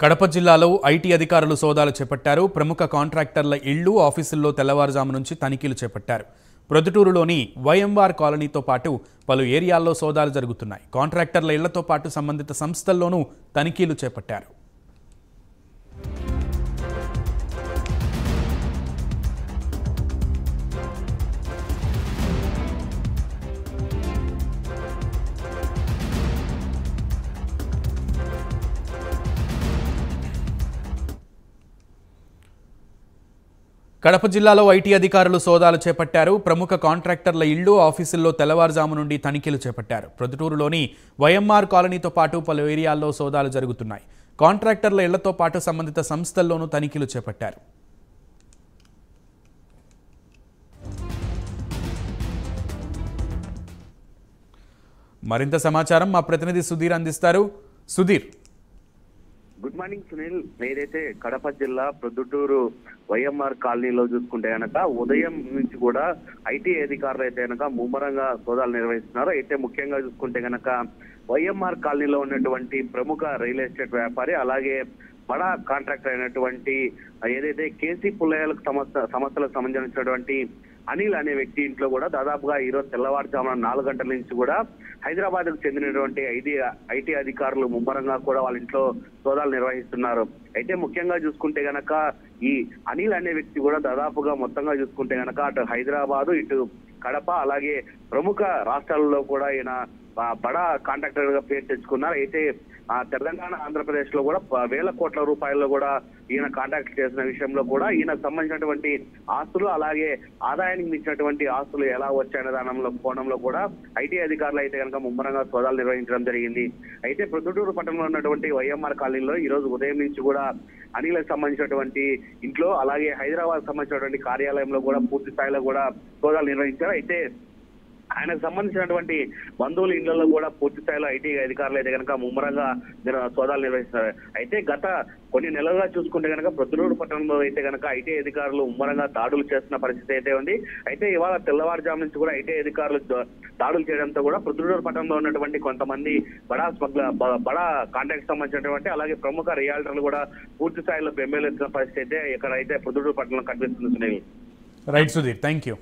కడప జిల్లాలో ఐటీ అధికారులు సోదాలు చేపట్టారు. ప్రముఖ కాంట్రాక్టర్ల ఇళ్ళు ఆఫీసుల్లో తెల్లవారుజాము నుంచి తనిఖీలు చేపట్టారు. ప్రొద్దుటూరులోని వైఎంఆర్ కాలనీతో పాటు పలు ఏరియాల్లో సోదాలు జరుగుతున్నాయి. కాంట్రాక్టర్ల ఇళ్ళతో పాటు సంబంధిత సంస్థల్లోనూ తనిఖీలు చేపట్టారు. కడప జిల్లాలో ఐటీ అధికారులు సోదాలు చేపట్టారు. ప్రముఖ కాంట్రాక్టర్ల ఇళ్ళు ఆఫీసుల్లో తెల్లవారుజాము నుండి తనిఖీలు చేపట్టారు. ప్రొద్దుటూరులోని వైఎంఆర్ కాలనీతో పాటు పలు ఏరియాల్లో సోదాలు జరుగుతున్నాయి. కాంట్రాక్టర్ల ఇళ్ళతో పాటు సంబంధిత సంస్థల్లోనూ తనిఖీలు చేపట్టారు. మరింత సమాచారం మా ప్రతినిధి సుధీర్ అందిస్తారు. Sudhir good morning Sunil. ఏదైతే కడప జిల్లా ప్రొద్దుటూరు వైఎంఆర్ కాలనీలో చూసుకుంటే కనుక ఉదయం నుంచి కూడా ఐటీ అధికారులు అయితే గనక ముమ్మరంగా సోదాలు నిర్వహిస్తున్నారు. అయితే ముఖ్యంగా చూసుకుంటే కనుక వైఎంఆర్ కాలనీలో ఉన్నటువంటి ప్రముఖ రియల్ ఎస్టేట్ వ్యాపారి అలాగే బడా కాంట్రాక్టర్ అయినటువంటి ఏదైతే కేసీ పుల్లయ్యలకు సమస్య సంస్థలకు సంబంధించినటువంటి అనిల్ అనే వ్యక్తి ఇంట్లో కూడా దాదాపుగా ఈరోజు తెల్లవారుజామున నాలుగు గంటల నుంచి కూడా హైదరాబాద్కు చెందినటువంటి ఐటీ ఐటీ అధికారులు ముమ్మరంగా కూడా వాళ్ళ ఇంట్లో సోదాలు నిర్వహిస్తున్నారు. అయితే ముఖ్యంగా చూసుకుంటే గనక ఈ అనిల్ అనే వ్యక్తి కూడా దాదాపుగా మొత్తంగా చూసుకుంటే గనక అటు హైదరాబాదు ఇటు కడప అలాగే ప్రముఖ రాష్ట్రాలలో కూడా ఈయన బడా కాంట్రాక్టర్గా పేరు తెచ్చుకున్నారు. అయితే ఆ తెలంగాణ ఆంధ్రప్రదేశ్లో కూడా వేల కోట్ల రూపాయల్లో కూడా ఈయన కాంటాక్ట్ చేసిన విషయంలో కూడా ఈయనకు సంబంధించినటువంటి ఆస్తులు అలాగే ఆదాయానికి మించినటువంటి ఆస్తులు ఎలా వచ్చాయనే దానంలో కోణంలో కూడా ఐటీ అధికారులు అయితే కనుక ముమ్మరంగా సోదాలు నిర్వహించడం జరిగింది. అయితే ప్రొద్దుటూరు పట్టణంలో ఉన్నటువంటి వైఎంఆర్ కాలనీలో ఈ రోజు ఉదయం నుంచి కూడా అనిలకు సంబంధించినటువంటి ఇంట్లో అలాగే హైదరాబాద్ సంబంధించినటువంటి కార్యాలయంలో కూడా పూర్తి స్థాయిలో కూడా సోదాలు నిర్వహించారు. అయితే ఆయనకు సంబంధించినటువంటి బంధువుల ఇళ్ళలో కూడా పూర్తి స్థాయిలో ఐటీ అధికారులు అయితే కనుక ముమ్మరంగా సోదాలు నిర్వహిస్తున్నారు అయితే గత కొన్ని నెలలుగా చూసుకుంటే కనుక ప్రొద్దుటూరు పట్టణంలో అయితే కనుక ఐటీ అధికారులు ముమ్మరంగా దాడులు చేస్తున్న పరిస్థితి అయితే ఉంది. అయితే ఇవాళ తెల్లవారుజాము నుంచి కూడా ఐటీ అధికారులు దాడులు చేయడంతో కూడా ప్రొద్దుటూరు పట్టణంలో ఉన్నటువంటి కొంతమంది బడా స్మగ్ల బడా కాంటాక్ట్ సంబంధించినటువంటి అలాగే ప్రముఖ రియాల్టర్లు కూడా పూర్తి స్థాయిలో బెంబేలెత్తిన పరిస్థితి అయితే ఇక్కడ అయితే ప్రొద్దుటూరు పట్టణంలో కనిపిస్తుంది Sunil. Right Sudhir thank you